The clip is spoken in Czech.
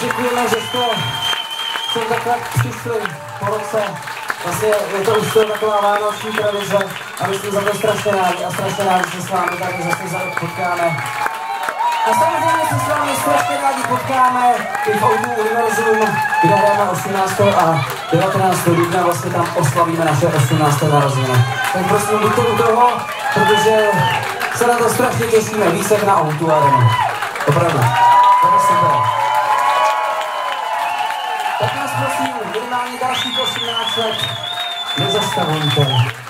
děkujeme, že jste sem takhle přišli po roce. Vlastně je to už to taková vánoční tradice a my jsme za to strašně rádi a strašně rádi se s vámi tady zase za rok potkáme. A samozřejmě se s vámi strašně rádi potkáme i v Outu Univerzum, kde hrajeme 18. a 19. dubna, vlastně tam oslavíme naše 18. narozeniny. Tak prosím, buďte u toho, protože se na to strašně těšíme, výsek na Outu Arenu. Opravdu. Tak nás prosím, minimálně